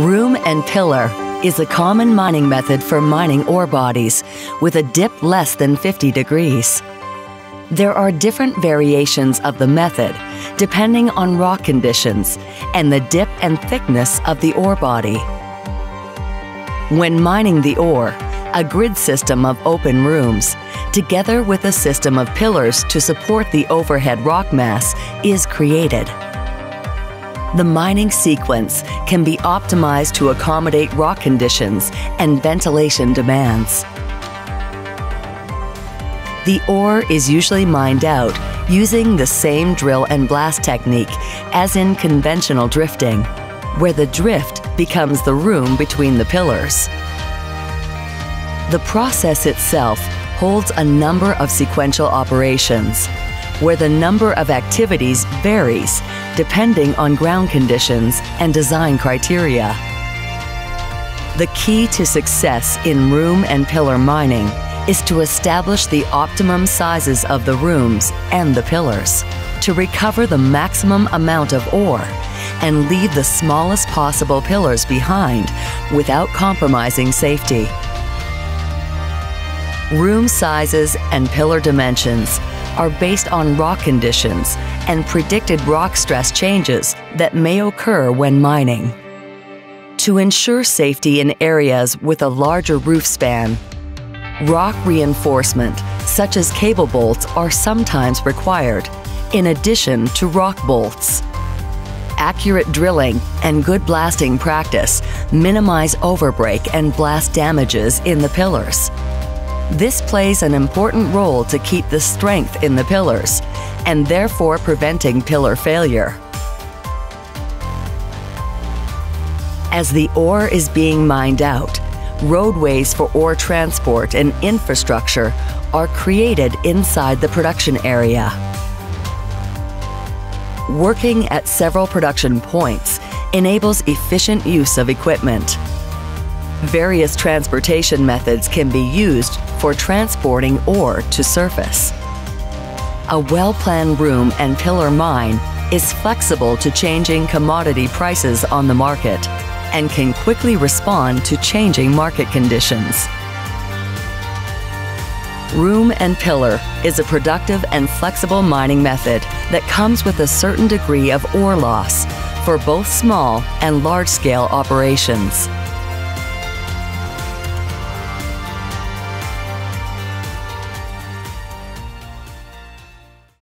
Room and pillar is a common mining method for mining ore bodies with a dip less than 50 degrees. There are different variations of the method depending on rock conditions and the dip and thickness of the ore body. When mining the ore, a grid system of open rooms, together with a system of pillars to support the overhead rock mass, is created. The mining sequence can be optimized to accommodate rock conditions and ventilation demands. The ore is usually mined out using the same drill and blast technique as in conventional drifting, where the drift becomes the room between the pillars. The process itself holds a number of sequential operations, where the number of activities varies depending on ground conditions and design criteria. The key to success in room and pillar mining is to establish the optimum sizes of the rooms and the pillars to recover the maximum amount of ore and leave the smallest possible pillars behind without compromising safety. Room sizes and pillar dimensions are based on rock conditions and predicted rock stress changes that may occur when mining. To ensure safety in areas with a larger roof span, rock reinforcement, such as cable bolts, are sometimes required, in addition to rock bolts. Accurate drilling and good blasting practice minimize overbreak and blast damages in the pillars. This plays an important role to keep the strength in the pillars and therefore preventing pillar failure. As the ore is being mined out, roadways for ore transport and infrastructure are created inside the production area. Working at several production points enables efficient use of equipment. Various transportation methods can be used for transporting ore to surface. A well-planned room and pillar mine is flexible to changing commodity prices on the market and can quickly respond to changing market conditions. Room and pillar is a productive and flexible mining method that comes with a certain degree of ore loss for both small and large-scale operations.